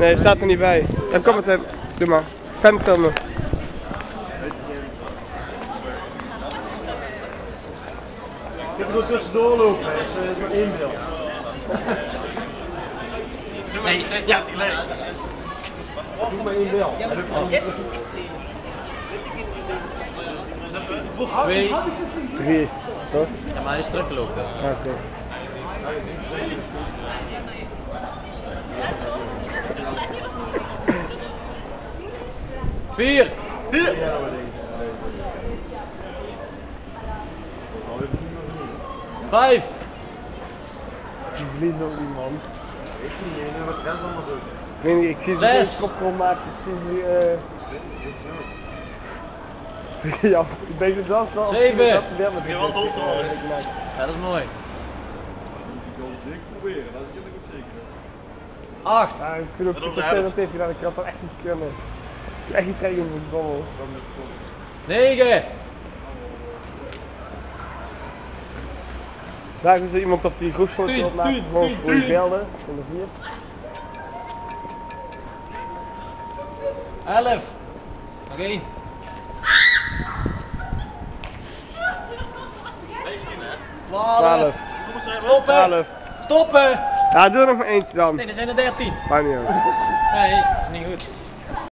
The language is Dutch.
Nee, staat er niet bij. Dan komt het hem. Doe maar. Pen filmen. Ik heb er tussendoor lopen, eh, is maar één beeld. Nee, ja. Doe maar één beeld. Twee. Drie. Toch? Ja, maar hij is teruggelopen. Ah, Oké. Vier. Vijf. Die ook niet, man. Ik zie niet, wat de rest allemaal doen. Ik weet niet, ik zie ze geen kopkol maken. Ik zie ze, eh... ja, ik denk het zelfs wel. Zeven. Dat ze wel met. Ja, dat is mooi. Ik wil het zeker proberen, dat is ik zeker. Acht. Ja, ik vind ook Dat de het gedaan. Ik had dat echt niet kunnen. Echt niet krijgen in de babbel. Negen. Is er iemand of die groepsfoto wil maken. voor je tien. beelden. Van de vier. Elf. Nog één. Twaalf. Twaalf. Stoppen. Twaalf. Stoppen. Ja, doe er nog maar eentje dan. Nee, er zijn er dertien. Maar niet uit. Nee, dat is niet goed.